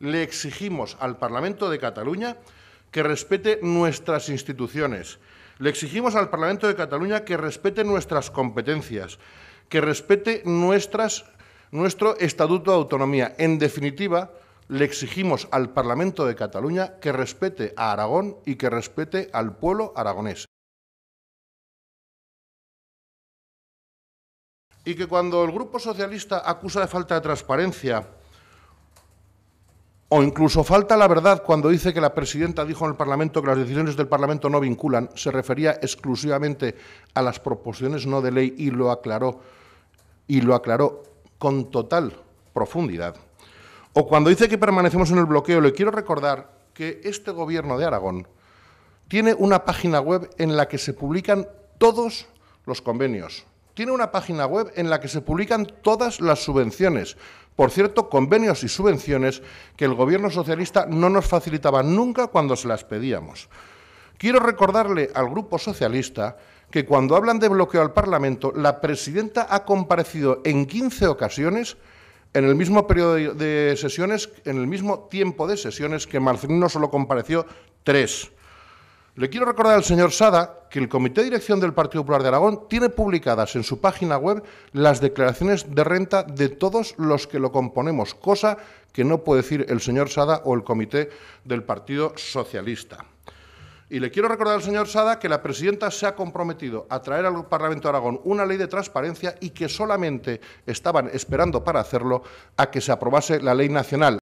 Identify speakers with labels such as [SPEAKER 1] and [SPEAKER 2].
[SPEAKER 1] le exigimos al Parlamento de Cataluña que respete nuestras instituciones. Le exigimos al Parlamento de Cataluña que respete nuestras competencias, que respete nuestro Estatuto de Autonomía. En definitiva, le exigimos al Parlamento de Cataluña que respete a Aragón y que respete al pueblo aragonés. Y que cuando el Grupo Socialista acusa de falta de transparencia o incluso falta la verdad cuando dice que la presidenta dijo en el Parlamento que las decisiones del Parlamento no vinculan, se refería exclusivamente a las proposiciones no de ley y lo aclaró y lo aclaró con total profundidad. O cuando dice que permanecemos en el bloqueo, le quiero recordar que este gobierno de Aragón tiene una página web en la que se publican todos los convenios, tiene una página web en la que se publican todas las subvenciones. Por cierto, convenios y subvenciones que el Gobierno socialista no nos facilitaba nunca cuando se las pedíamos. Quiero recordarle al Grupo Socialista que cuando hablan de bloqueo al Parlamento, la presidenta ha comparecido en 15 ocasiones en el mismo periodo de sesiones, en el mismo tiempo de sesiones que Marcelino solo compareció tres. Le quiero recordar al señor Sada que el Comité de Dirección del Partido Popular de Aragón tiene publicadas en su página web las declaraciones de renta de todos los que lo componemos, cosa que no puede decir el señor Sada o el Comité del Partido Socialista. Y le quiero recordar al señor Sada que la presidenta se ha comprometido a traer al Parlamento de Aragón una ley de transparencia y que solamente estaban esperando para hacerlo a que se aprobase la ley nacional.